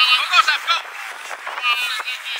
Go, go, Seth, go!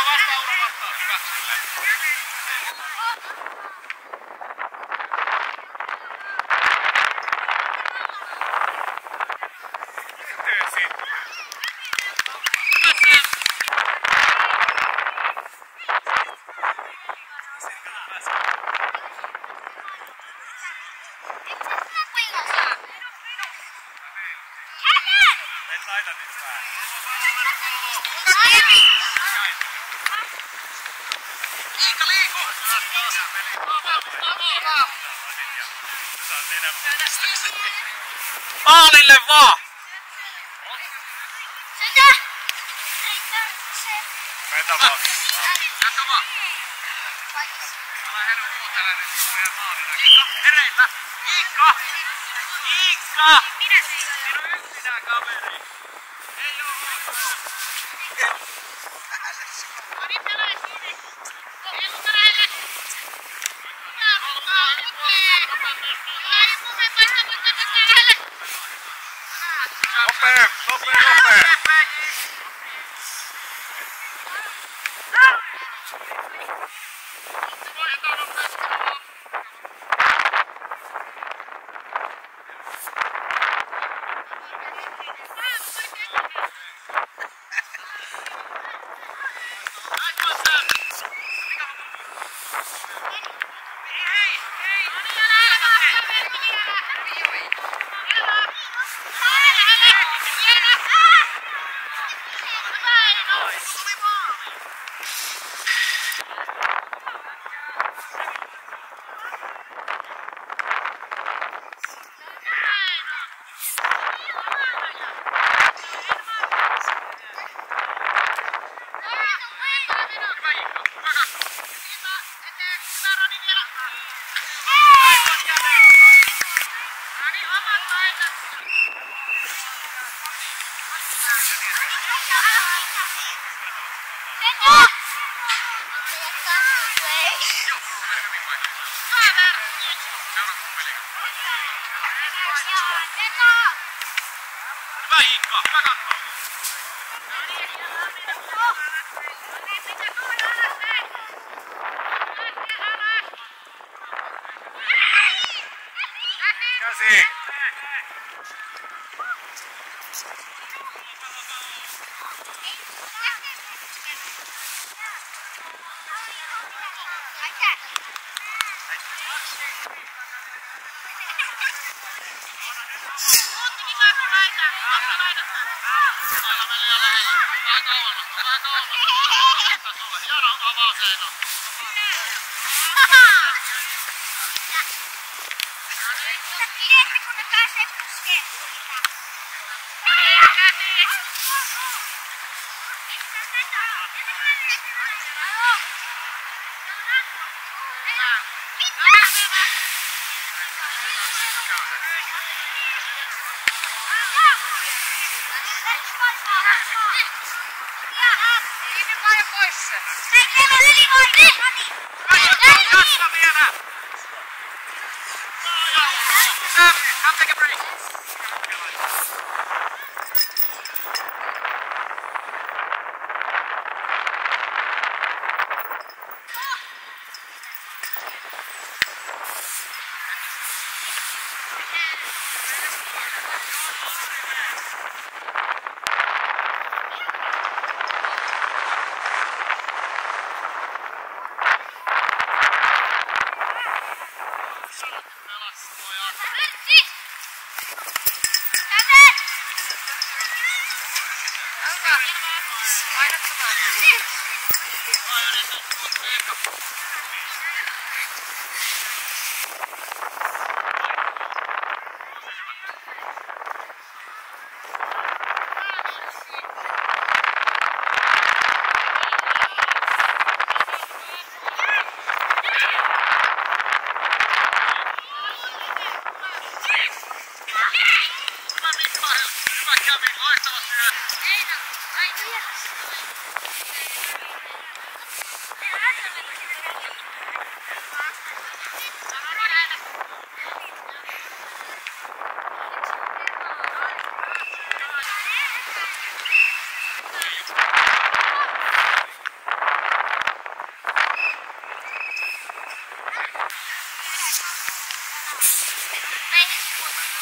Uro vastaa, Uro vastaa. Hyvä. Maalille vaan! Mennä vaan. Jatka vaan. Älä herra kuuntele nyt, kun meidän maalilla. Iikka, hereillä! Iikka! Iikka! Siinä on yksinään kaveri. Ei oo ok. amazing. Take a break. Thanks.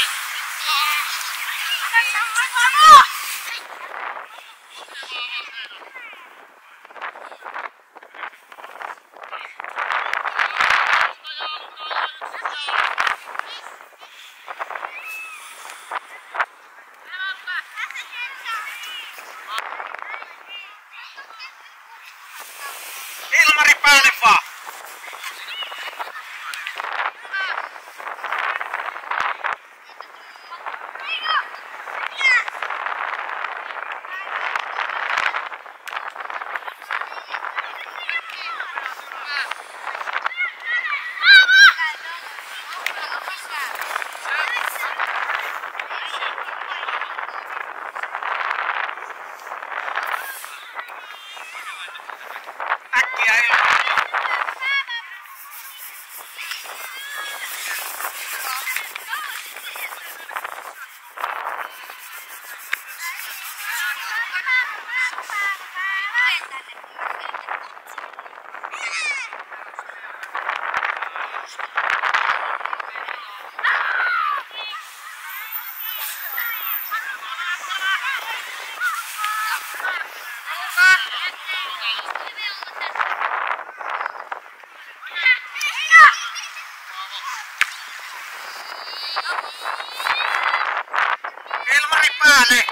Thank you. tribale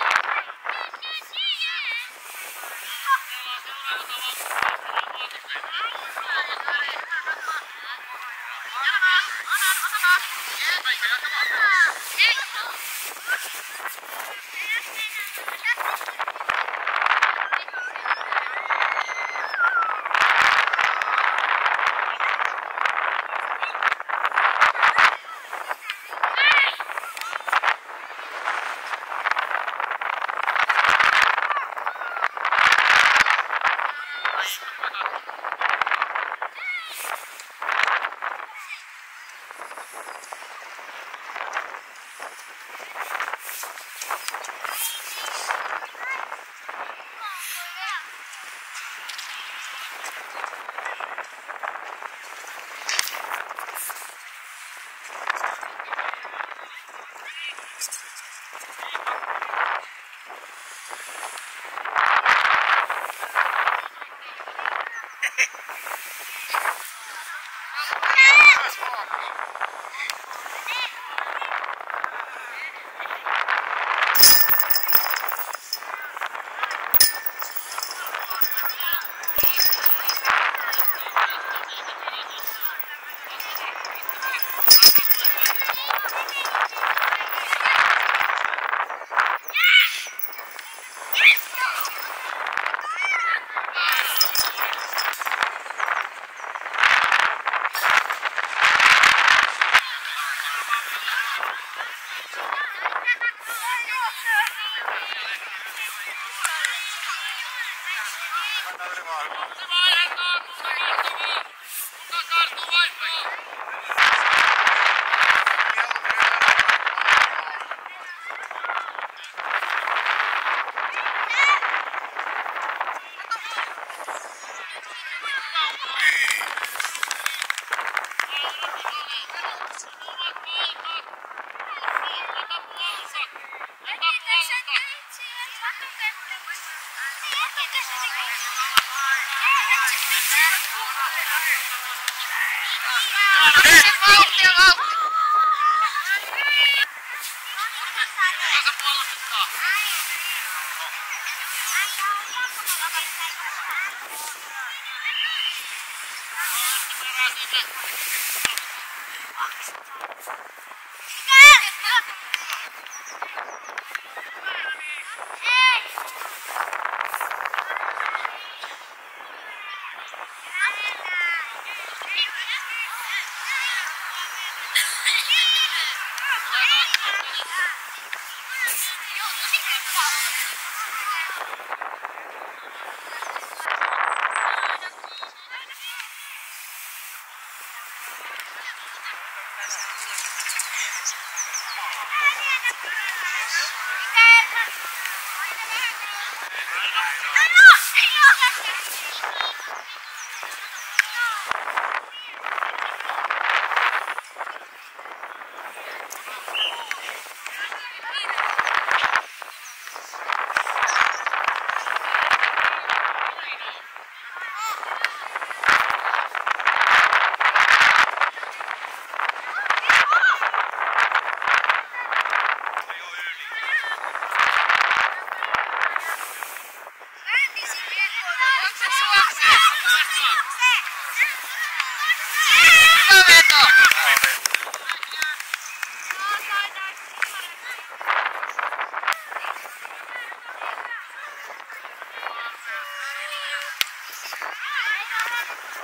Tidak!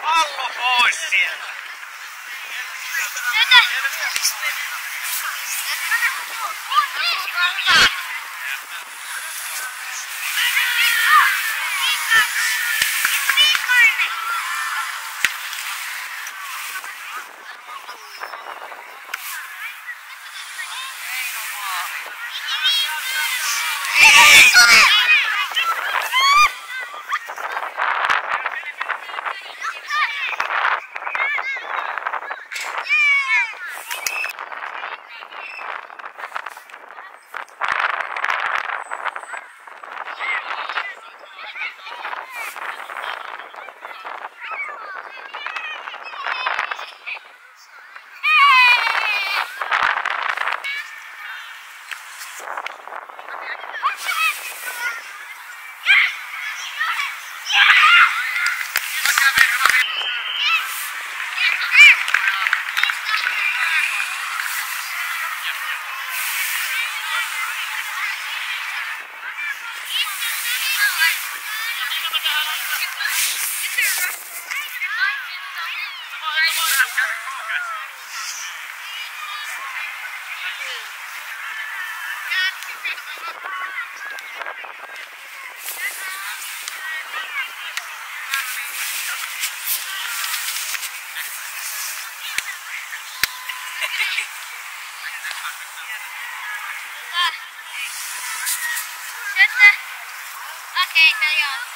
Allo pois Hey, no more. Yeah! Leon.